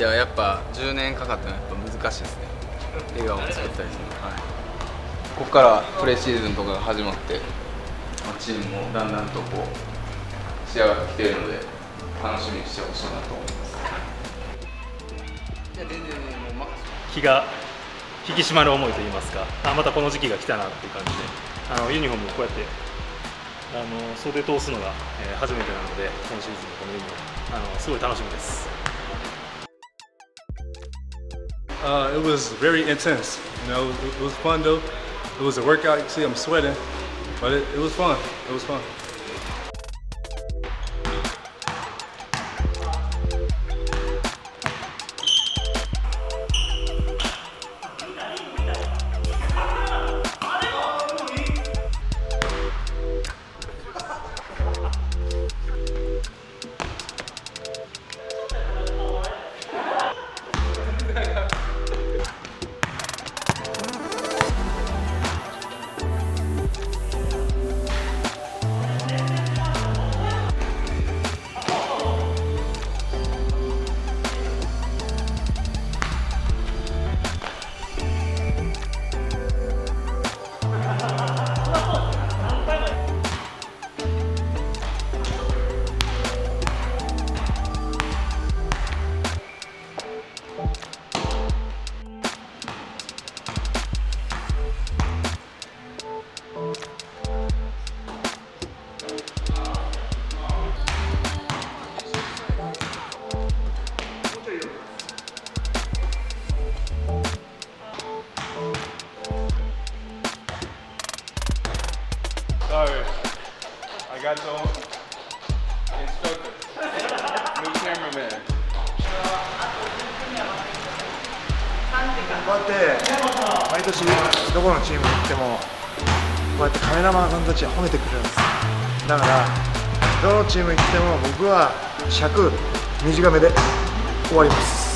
いややっぱ10年かかったのはやっぱ難しいですね。笑顔を作ったりするはい。ここからプレシーズンとかが始まってチームもだんだんとこう仕上がってきているので楽しみにしてほしいなと思います。いや全然もう気が引き締まる思いといいますか。あまたこの時期が来たなっていう感じで。あのユニフォームをこうやってあの袖通すのが、え初めてなので今シーズンのこのユニフォーム。あのすごい楽しみです。Uh, it was very intense. You know, it, it was fun though. It was a workout. You see I'm sweating, but it, it was fun. It was fun. Sorry, I got the instructor, new cameraman. こうやって毎年どこのチームに行ってもこうやってカメラマンさんたちは褒めてくれるんです。だからどのチーム行っても僕は尺短めで終わります。